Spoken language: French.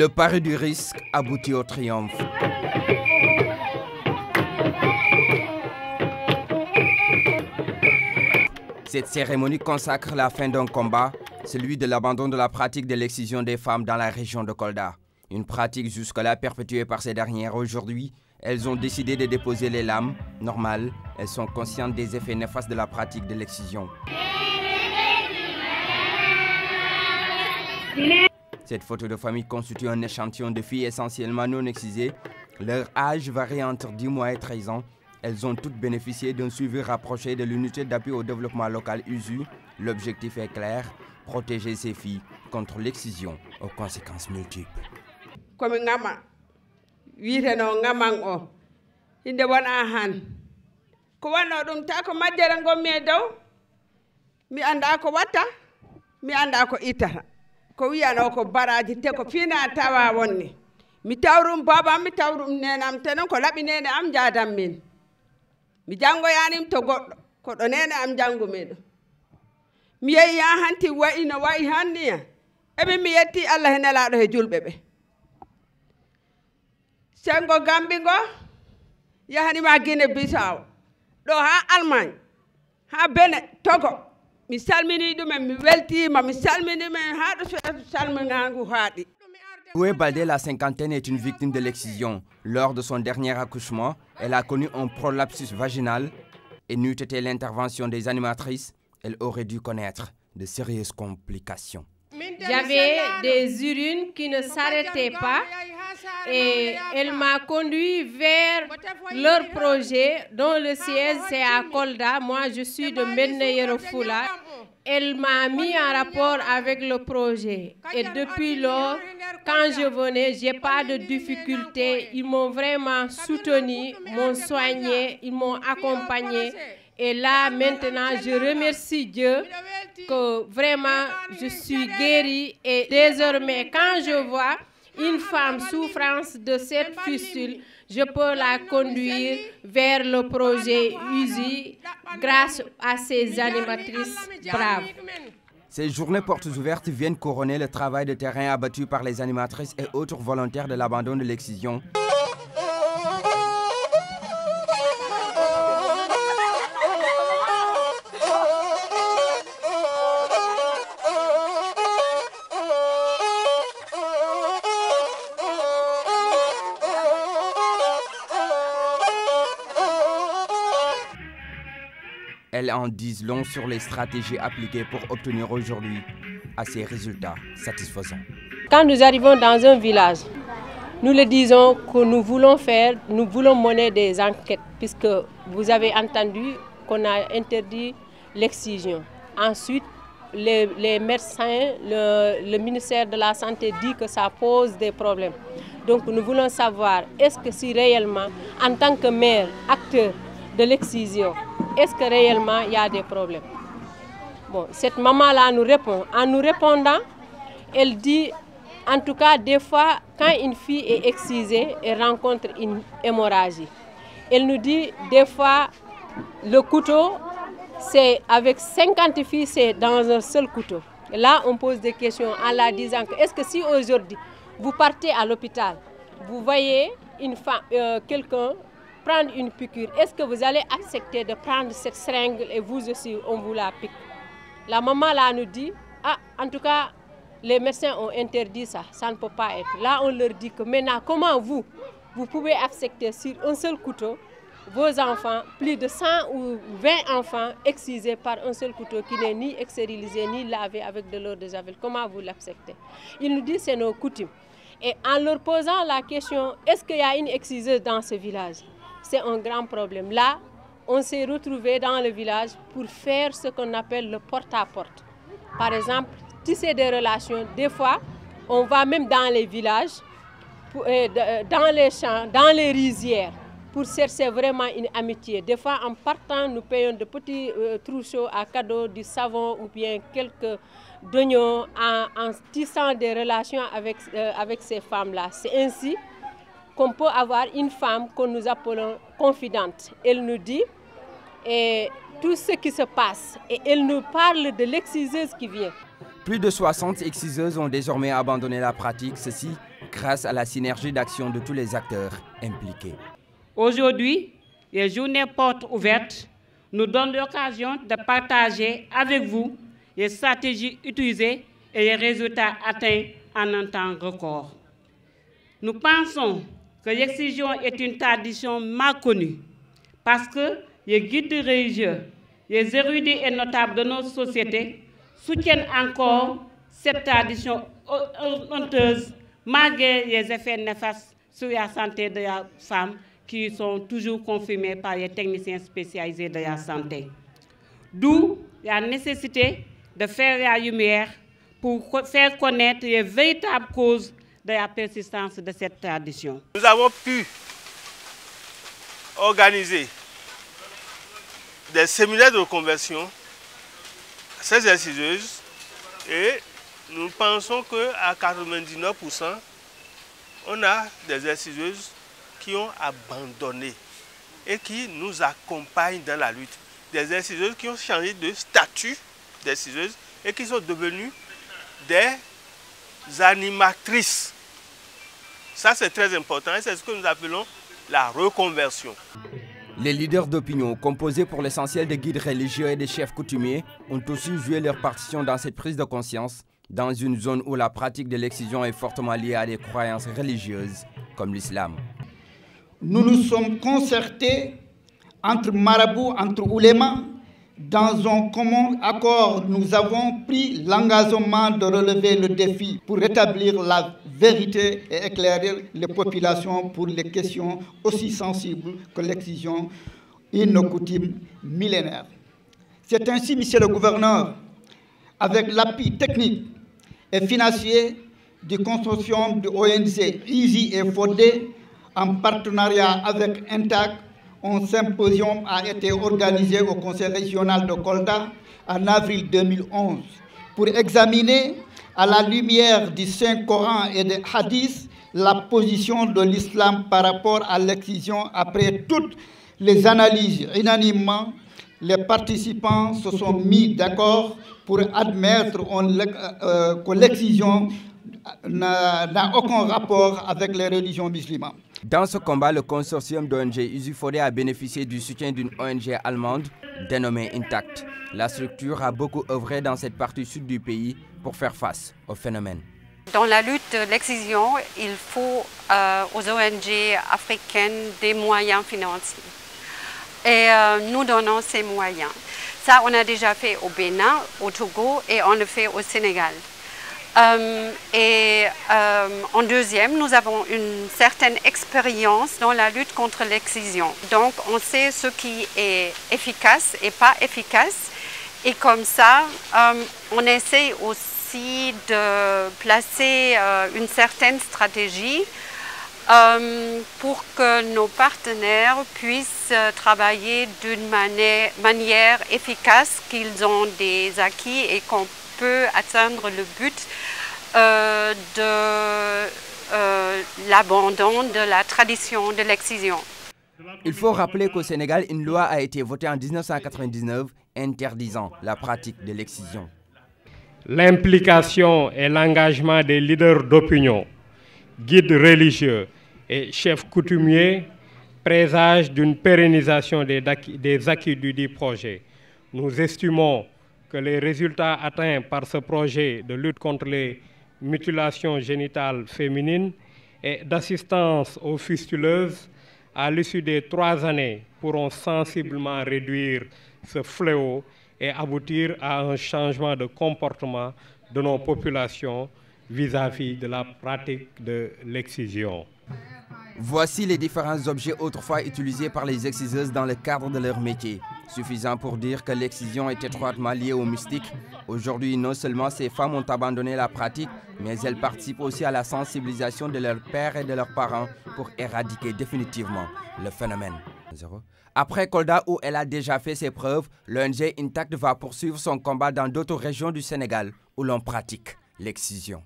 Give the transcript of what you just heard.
Le pari du risque aboutit au triomphe. Cette cérémonie consacre la fin d'un combat, celui de l'abandon de la pratique de l'excision des femmes dans la région de Kolda. Une pratique jusque-là perpétuée par ces dernières. Aujourd'hui, elles ont décidé de déposer les lames normales. Elles sont conscientes des effets néfastes de la pratique de l'excision. Cette photo de famille constitue un échantillon de filles essentiellement non excisées. Leur âge varie entre 10 mois et 13 ans. Elles ont toutes bénéficié d'un suivi rapproché de l'unité d'appui au développement local USU. L'objectif est clair, protéger ces filles contre l'excision aux conséquences multiples. o hinde wona han ko wanno ɗum ta ko majjere e dow? Mi anda ko watta mi anda ko ko wiyano ko baraji te ko fina tawa wonni. Mi tawrum babam mi tawrum nenam tenen ko laɓi nene am jadam min. Mi janngoyanim to goɗɗo koɗo nene am janngumi ɗo mi yehi ha hanti wayi no wayi hanniya eɓe mi yetti allah e nelaɗo he julɓe ɓe. Sengo gambi ngo yahanima guine bisaw ɗo ha allemagne ha bene togo mi salmini ɗumen mi weltima mi salminimen ha ɗo salminagu haaɗi Oué Baldé, la cinquantaine, est une victime de l'excision. Lors de son dernier accouchement, elle a connu un prolapsus vaginal et n'eût été l'intervention des animatrices, elle aurait dû connaître de sérieuses complications. J'avais des urines qui ne s'arrêtaient pas et elle m'a conduit vers leur projet dont le siège c'est à Kolda. Moi, je suis de Medneyerofula. Elle m'a mis en rapport avec le projet. Et depuis lors, quand je venais, j'ai pas de difficultés. Ils m'ont vraiment soutenu, m'ont soigné, ils m'ont accompagné. Et là, maintenant, je remercie Dieu que vraiment je suis guérie. Et désormais, quand je vois une femme souffrance de cette fistule, je peux la conduire vers le projet USI grâce à ces animatrices braves. Ces journées portes ouvertes viennent couronner le travail de terrain abattu par les animatrices et autres volontaires de l'abandon de l'excision. Elles en disent long sur les stratégies appliquées pour obtenir aujourd'hui à ces résultats satisfaisants. Quand nous arrivons dans un village, nous le disons que nous voulons faire, nous voulons mener des enquêtes, puisque vous avez entendu qu'on a interdit l'excision. Ensuite, les, médecins, le, le, ministère de la Santé dit que ça pose des problèmes. Donc nous voulons savoir, est-ce que si réellement, en tant que maire, acteur de l'excision, est-ce que réellement il y a des problèmes? Bon, cette maman-là nous répond. En nous répondant, elle dit, en tout cas, des fois, quand une fille est excisée, elle rencontre une hémorragie. Elle nous dit, des fois, le couteau, c'est avec 50 filles, c'est dans un seul couteau. Et là, on pose des questions en la disant que est-ce que si aujourd'hui, vous partez à l'hôpital, vous voyez une femme, euh, quelqu'un prendre une piqûre, est-ce que vous allez accepter de prendre cette seringue et vous aussi, on vous la pique? La maman là nous dit, ah, en tout cas, les médecins ont interdit ça, ça ne peut pas être. Là, on leur dit que maintenant, comment vous, vous pouvez accepter sur un seul couteau vos enfants, plus de 100 ou 20 enfants excisés par un seul couteau qui n'est ni extérilisé ni lavé avec de l'eau de javel? Comment vous l'acceptez? Ils nous disent c'est nos coutumes. Et en leur posant la question, est-ce qu'il y a une exciseuse dans ce village? C'est un grand problème. Là, on s'est retrouvés dans le village pour faire ce qu'on appelle le porte-à-porte. Par exemple, tisser des relations. Des fois, on va même dans les villages, dans les champs, dans les rizières pour chercher vraiment une amitié. Des fois, en partant, nous payons de petits euh, trousseaux à cadeau, du savon ou bien quelques d'oignons en, en, tissant des relations avec, euh, avec ces femmes-là. C'est ainsi qu'on peut avoir une femme que nous appelons confidente. Elle nous dit et tout ce qui se passe et elle nous parle de l'exciseuse qui vient. Plus de 60 exciseuses ont désormais abandonné la pratique, ceci grâce à la synergie d'action de tous les acteurs impliqués. Aujourd'hui, les journées portes ouvertes nous donnent l'occasion de partager avec vous les stratégies utilisées et les résultats atteints en un temps record. Nous pensons que l'excision est une tradition mal connue parce que les guides religieux, les érudits et notables de notre société soutiennent encore cette tradition honteuse malgré les effets néfastes sur la santé de la femme qui sont toujours confirmés par les techniciens spécialisés de la santé. D'où la nécessité de faire la lumière pour faire connaître les véritables causes de la persistance de cette tradition. Nous avons pu organiser des séminaires de conversion à ces inciseuses et nous pensons qu'à 99%, on a des inciseuses qui ont abandonné et qui nous accompagnent dans la lutte. Des inciseuses qui ont changé de statut d'inciseuses et qui sont devenues des animatrices. Ça, c'est très important et c'est ce que nous appelons la reconversion. Les leaders d'opinion, composés pour l'essentiel des guides religieux et des chefs coutumiers, ont aussi joué leur partition dans cette prise de conscience, dans une zone où la pratique de l'excision est fortement liée à des croyances religieuses, comme l'islam. Nous nous sommes concertés entre marabouts, entre oulémas, dans un commun accord, nous avons pris l'engagement de relever le défi pour rétablir la vérité et éclairer les populations pour les questions aussi sensibles que l'excision, une coutume millénaire. C'est ainsi, monsieur le gouverneur, avec l'appui technique et financier du consortium de ONG Easy et Fodé, en partenariat avec INTAC, un symposium a été organisé au Conseil régional de Kolda en avril 2011 pour examiner à la lumière du Saint-Coran et des hadiths la position de l'islam par rapport à l'excision. Après toutes les analyses unanimement, les participants se sont mis d'accord pour admettre euh, que l'excision n'a aucun rapport avec les religions musulmanes. Dans ce combat, le consortium d'ONG Usufode a bénéficié du soutien d'une ONG allemande dénommée Intact. La structure a beaucoup œuvré dans cette partie sud du pays pour faire face au phénomène. Dans la lutte de l'excision, il faut euh, aux ONG africaines des moyens financiers. Et euh, nous donnons ces moyens. Ça, on a déjà fait au Bénin, au Togo et on le fait au Sénégal. Euh, et euh, en deuxième, nous avons une certaine expérience dans la lutte contre l'excision. Donc, on sait ce qui est efficace et pas efficace. Et comme ça, euh, on essaie aussi de placer une certaine stratégie pour que nos partenaires puissent travailler d'une manière, manière efficace, qu'ils ont des acquis et qu'on peut atteindre le but euh, de euh, l'abandon de la tradition de l'excision. Il faut rappeler qu'au Sénégal, une loi a été votée en 1999 interdisant la pratique de l'excision. L'implication et l'engagement des leaders d'opinion, guides religieux et chefs coutumiers présagent d'une pérennisation des acquis, des acquis du dit projet. Nous estimons que les résultats atteints par ce projet de lutte contre les mutilations génitales féminines et d'assistance aux fistuleuses à l'issue des trois années pourront sensiblement réduire ce fléau et aboutir à un changement de comportement de nos populations vis-à-vis -vis de la pratique de l'excision. Voici les différents objets autrefois utilisés par les exciseuses dans le cadre de leur métier. Suffisant pour dire que l'excision est étroitement liée au mystique. Aujourd'hui, non seulement ces femmes ont abandonné la pratique, mais elles participent aussi à la sensibilisation de leurs pères et de leurs parents pour éradiquer définitivement le phénomène. Après Kolda, où elle a déjà fait ses preuves, l'ONG Intact va poursuivre son combat dans d'autres régions du Sénégal où l'on pratique l'excision.